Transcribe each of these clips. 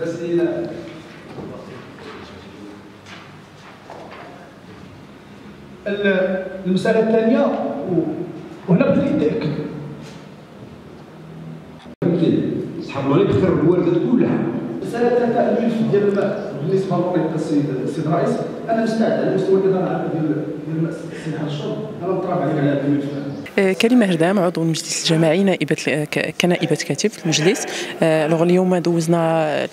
بس ال- ال- المسألة الثانية وهنا بغيت نتأكد صحاب المغرب اختاروا الوالدات كلها المسألة الثالثة الملف ديال الماء بالنسبة للرؤية السيد السيد الرئيس أنا مستعد على مستوى الإدارة ديال الماء الصحة الشرب أنا نطرح عليك على هذا الملف كريمه هردام عضو المجلس الجماعي نائبة كنائبة كاتب في المجلس. آه، لوغ اليوم دوزنا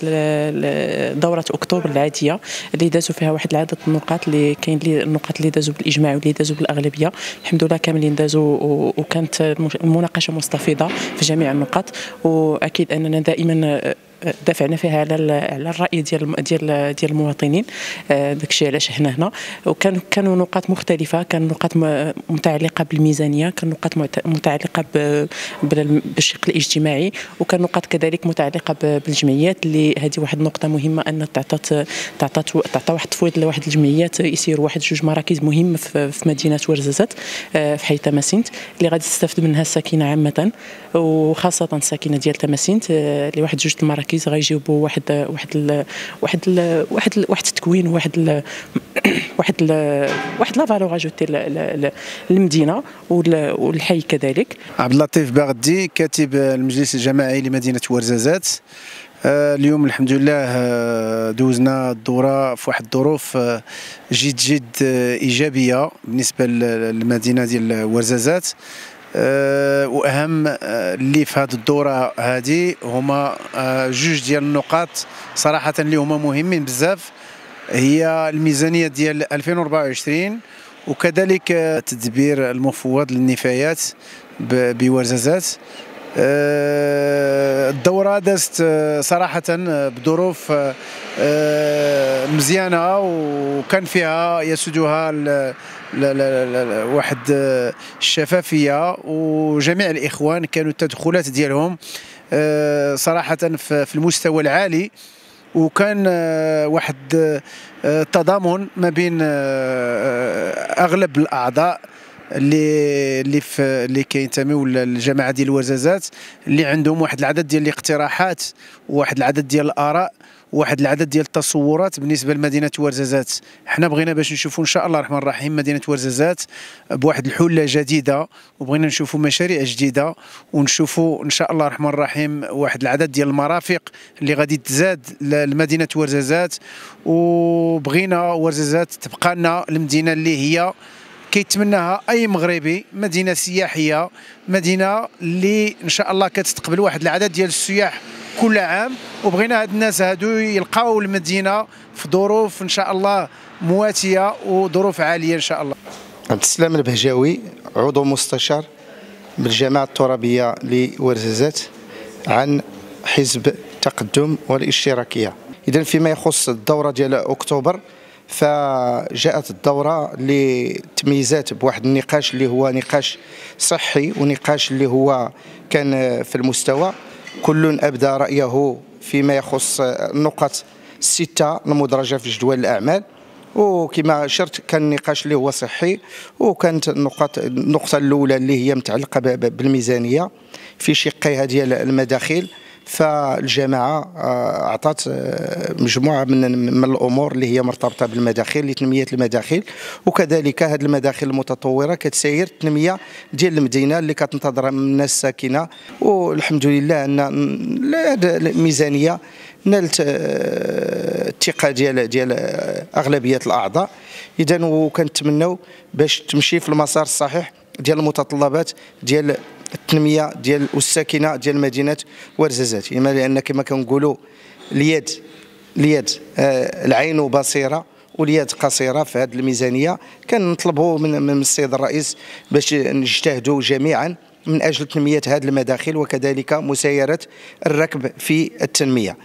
دورة أكتوبر العادية اللي دازوا فيها واحد العدد النقاط اللي كاين النقاط اللي دازوا بالإجماع واللي دازوا بالأغلبية. الحمد لله كاملين دازوا وكانت المناقشه مستفيضة في جميع النقاط. وأكيد أننا دائما آه، دافعنا فيها على على الرأي ديال ديال ديال المواطنين. آه، داكشي علاش حنا هنا. وكانوا كانوا نقاط مختلفة كان نقاط متعلقة بالميزانية كان نقاط مت- متعلقة بالشق الاجتماعي وكان نقاط كذلك متعلقة بالجمعيات اللي هذه واحد النقطة مهمة أن تعطات تعطات تعطى واحد التفويض لواحد الجمعيات يسيروا واحد جوج مراكز مهمة في مدينة ورزازات آه، في حي تماسينت اللي غادي تستافد منها الساكنة عامة وخاصة الساكنة ديال تماسينت آه، اللي واحد جوج المراكز غيجيبوا واحد واحد واحد واحد ال واحد التكوين واحد واحد واحد لا فالور اجوتي للمدينة وال- والحي كذلك. عبد اللطيف باغدي كاتب المجلس الجماعي لمدينة ورزازات. آه، اليوم الحمد لله آه، دوزنا الدورة في واحد الظروف آه، جد جد آه، إيجابية بالنسبة لل- للمدينة ديال ورزازات. آه، اللي في هذه الدورة هذه هما آه، جوج ديال النقاط صراحة اللي هما مهمين بزاف. هي الميزانية ديال 2024 وكذلك آه، تدبير المفوض للنفايات بورزازات. آه، الدورة دازت صراحة بظروف مزيانة وكان فيها يسودها لا لا لا واحد آه، الشفافية وجميع الإخوان كانوا التدخلات ديالهم آه، صراحة في المستوى العالي وكان آه، واحد آه، آه، تضامن ما بين أغلب الأعضاء اللي اللي في اللي كينتميو للجماعه ديال الوزازات اللي عندهم واحد العدد ديال الاقتراحات وواحد العدد ديال الآراء. وواحد العدد ديال التصورات بالنسبة لمدينة ورزازات. حنا بغينا باش نشوفوا إن شاء الله الرحمن الرحيم مدينة ورزازات بواحد الحلة جديدة وبغينا نشوفوا مشاريع جديدة ونشوفوا إن شاء الله الرحمن الرحيم واحد العدد ديال المرافق اللي غادي تزاد لمدينة ورزازات. وبغينا ورزازات تبقى لنا المدينة اللي هي كيتمناها أي مغربي مدينة سياحية مدينة اللي إن شاء الله كتستقبل واحد العدد ديال السياح كل عام. وبغينا هاد الناس هادو يلقاو المدينة في ظروف إن شاء الله مواتية وظروف عالية إن شاء الله. عبد السلام البهجاوي عضو مستشار بالجماعة الترابية لورزازات عن حزب التقدم والاشتراكية. إذا فيما يخص الدورة ديال أكتوبر فجاءت الدورة لتمييزات بواحد النقاش اللي هو نقاش صحي ونقاش اللي هو كان في المستوى. كل أبدى رأيه فيما يخص النقط الستة المدرجة في جدول الأعمال. وكما شرت كان نقاش اللي هو صحي وكانت النقط النقطة الأولى اللي هي متعلقة ب- ب- بالميزانية في شقيها ديال المداخيل فالجماعة آه، أعطت آه، مجموعة من من الأمور اللي هي مرتبطة بالمداخيل لتنمية المداخيل وكذلك هذه المداخل المتطورة كتسير التنمية ديال المدينة اللي كتنتظر من الناس الساكنة. والحمد لله أن هذه الميزانية نالت آه، الثقة ديال ديال أغلبية الأعضاء. إذا وكنتمناو باش تمشي في المسار الصحيح ديال المتطلبات ديال التنمية ديال والساكنة ديال مدينة ورزازات. يعني لأن كما كنقولوا اليد اليد آه، العين بصيرة واليد قصيرة في هذه الميزانية. كنطلبوا من من السيد الرئيس باش نجتهدوا جميعا من أجل تنمية هذه المداخل وكذلك مسايرة الركب في التنمية.